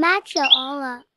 match it all up.